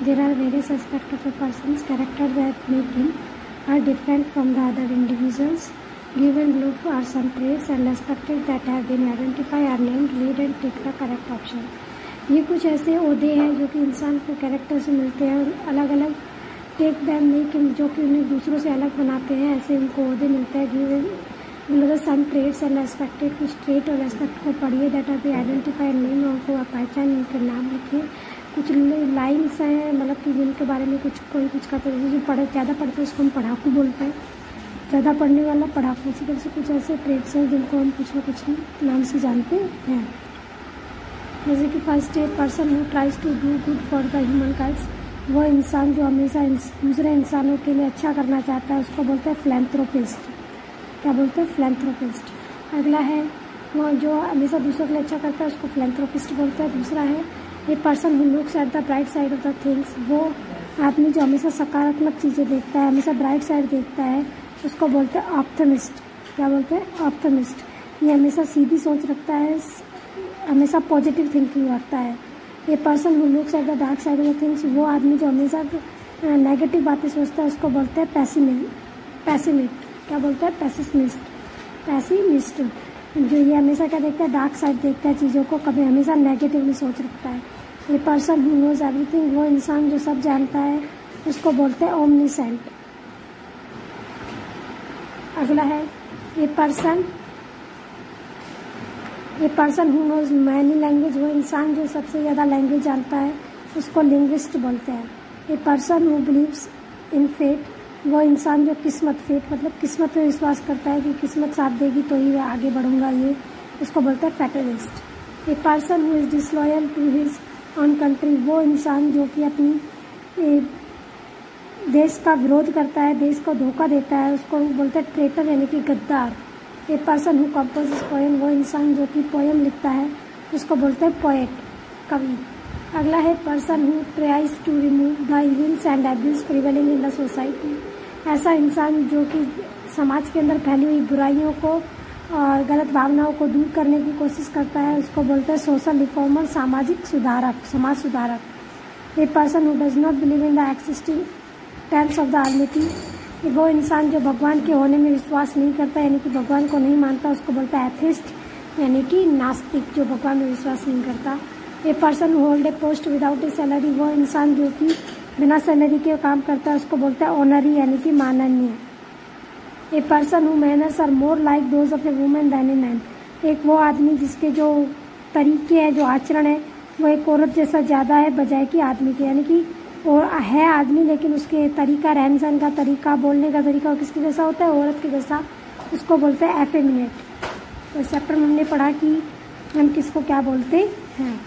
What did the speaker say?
that make him are different from the other individuals. Given below are some traits and aspects that have been identified are named. Read and take the correct option. ये कुछ ऐसे ओहदे हैं जो कि इंसान को character से मिलते हैं अलग अलग टेक दैम जो कि उन्हें दूसरों से अलग बनाते हैं ऐसे उनको ओहदे मिलते हैं गिवन मतलब सम ट्रेड्स एंड रेस्पेक्टेड कुछ ट्रेड और रेस्पेक्ट को पढ़िए that are be identified name उनको पहचान उनके नाम लिखिए कुछ लाइन्स हैं मतलब कि जिनके बारे में कुछ, कोई कुछ कहते हैं जो पढ़े, ज़्यादा पढ़ते हैं, उसको हम पढ़ाकू बोलते हैं। ज़्यादा पढ़ने वाला पढ़ाकू, इसी तरह से कुछ ऐसे ट्रेड्स हैं, जिनको हम कुछ ना कुछ नाम से जानते हैं। जैसे कि first a person who tries to do good for the human kinds वो इंसान जो हमेशा दूसरे इंसानों के लिए अच्छा करना चाहता है, उसको बोलते हैं फ्लैंथ्रोपिस्ट क्या बोलते हैं? फ्लैंथ्रोपिस्ट अगला है वो जो हमेशा दूसरों के लिए अच्छा करता है, उसको फ्लैंथ्रोपिस्ट बोलते हैं। दूसरा है ये person who looks at the bright side of the things वो आदमी जो हमेशा सकारात्मक चीज़ें देखता है, हमेशा ब्राइट साइड देखता है, उसको बोलते हैं ऑप्टमिस्ट क्या बोलते हैं? ऑप्टमिस्ट ये हमेशा सीधी सोच रखता है, हमेशा पॉजिटिव थिंकिंग रखता है। ये person who looks at the dark side of the things वो आदमी जो हमेशा नेगेटिव बातें सोचता है, उसको बोलते हैं पैसिमिस्ट पैसिमिस्ट क्या बोलते हैं? पैसिमिस्ट पैसिमिस्ट जो ये हमेशा क्या देखता है डार्क साइड देखता है चीज़ों को, कभी हमेशा नेगेटिवली सोच रखता है। ये पर्सन हु नोज़ एवरीथिंग वो इंसान जो सब जानता है, उसको बोलते हैं ओमनीसेंट अगला है, ये पर्सन ये person who knows many language वो इंसान जो सबसे ज़्यादा लैंग्वेज जानता है, उसको लिंग्विस्ट बोलते हैं। ये person who believes in fate वो इंसान जो किस्मत फेट मतलब किस्मत में विश्वास करता है कि किस्मत साथ देगी तो ही मैं आगे बढ़ूँगा, ये उसको बोलते हैं fatalist a person who is disloyal to his own country वो इंसान जो कि अपनी देश का विरोध करता है, देश को धोखा देता है, उसको बोलते हैं ट्रेटर यानी कि गद्दार. A person who compose poem वो इंसान जो कि पोएम लिखता है, उसको बोलते हैं पोएट कवि. अगला है person who tries to remove the evils and abuse prevailing in the society ऐसा इंसान जो कि समाज के अंदर फैली हुई बुराइयों को और गलत भावनाओं को दूर करने की कोशिश करता है, उसको बोलते हैं सोशल रिफॉर्मर सामाजिक सुधारक, समाज सुधारक. A person who does not believe in the existence of the almighty कि वो इंसान जो भगवान के होने में विश्वास नहीं करता, यानी कि भगवान को नहीं मानता, उसको बोलता है एथिस्ट यानी कि नास्तिक, जो भगवान में विश्वास नहीं करता. A person hold a post without a salary वो इंसान जो कि बिना सैलरी के काम करता है, उसको बोलता है ऑनरी यानी कि माननीय। A person who manners are more like those of a women than a man एक वो आदमी जिसके जो तरीके हैं, जो आचरण है, वो एक औरत जैसा ज़्यादा है, बजाय कि आदमी के। यानी कि और है आदमी, लेकिन उसके तरीका रहन सहन का तरीका, बोलने का तरीका किसके जैसा होता है? औरत के जैसा उसको बोलते हैं एफेमिनेट तो चैप्टर में हमने पढ़ा कि हम किसको क्या बोलते हैं।